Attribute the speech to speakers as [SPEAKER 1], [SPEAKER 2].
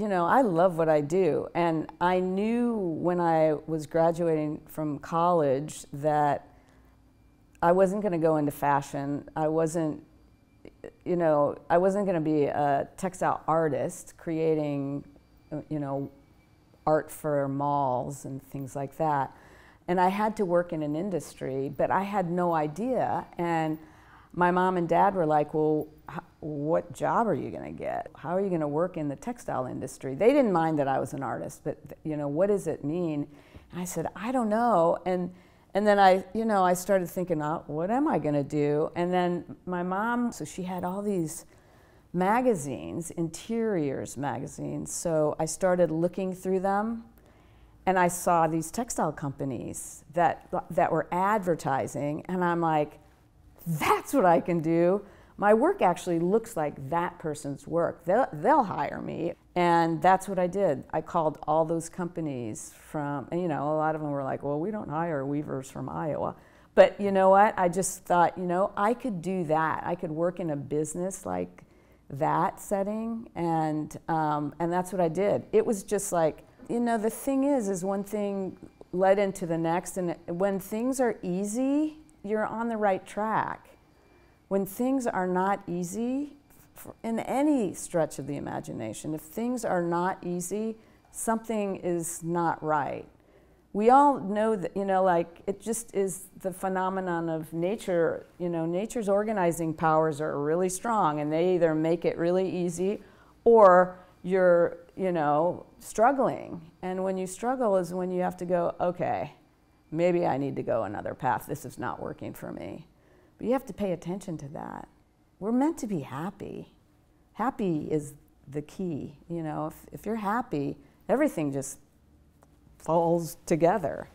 [SPEAKER 1] you know, I love what I do. And I knew when I was graduating from college that I wasn't going to go into fashion. I wasn't, you know, I wasn't going to be a textile artist creating, you know, art for malls and things like that. And I had to work in an industry, but I had no idea. And my mom and dad were like, well, what job are you going to get? How are you going to work in the textile industry? They didn't mind that I was an artist, but you know, what does it mean? And I said, I don't know. And and then I, you know, I started thinking, oh, what am I going to do? And then my mom, so she had all these magazines, interiors magazines. So I started looking through them and I saw these textile companies that, that were advertising. And I'm like, that's what I can do my work actually looks like that person's work. They'll, they'll hire me. And that's what I did. I called all those companies from, you know, a lot of them were like, well, we don't hire weavers from Iowa. But you know what? I just thought, you know, I could do that. I could work in a business like that setting, and um, and that's what I did. It was just like, you know, the thing is, is one thing led into the next, and when things are easy, you're on the right track when things are not easy, in any stretch of the imagination, if things are not easy, something is not right. We all know that, you know, like it just is the phenomenon of nature. You know, nature's organizing powers are really strong and they either make it really easy or you're, you know, struggling. And when you struggle is when you have to go, okay, maybe I need to go another path. This is not working for me. But you have to pay attention to that. We're meant to be happy. Happy is the key. You know, if, if you're happy, everything just falls together.